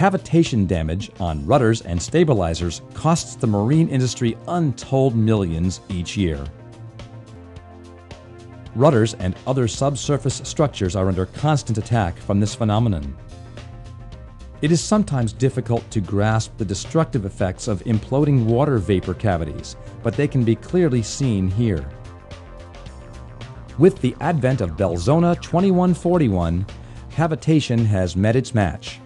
Cavitation damage on rudders and stabilizers costs the marine industry untold millions each year. Rudders and other subsurface structures are under constant attack from this phenomenon. It is sometimes difficult to grasp the destructive effects of imploding water vapor cavities, but they can be clearly seen here. With the advent of Belzona 2141, cavitation has met its match.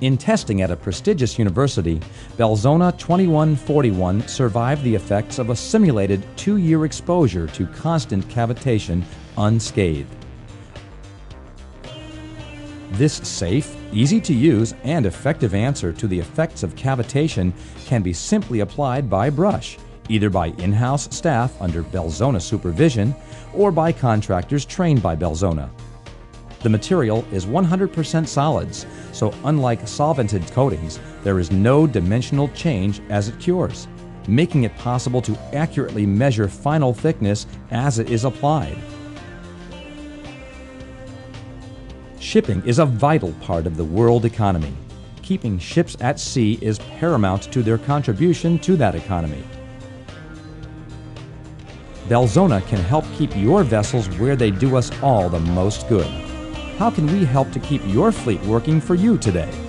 In testing at a prestigious university, Belzona 2141 survived the effects of a simulated two year exposure to constant cavitation unscathed. This safe, easy to use, and effective answer to the effects of cavitation can be simply applied by brush, either by in house staff under Belzona supervision or by contractors trained by Belzona. The material is 100% solids, so unlike solvented coatings, there is no dimensional change as it cures, making it possible to accurately measure final thickness as it is applied. Shipping is a vital part of the world economy. Keeping ships at sea is paramount to their contribution to that economy. Belzona can help keep your vessels where they do us all the most good. How can we help to keep your fleet working for you today?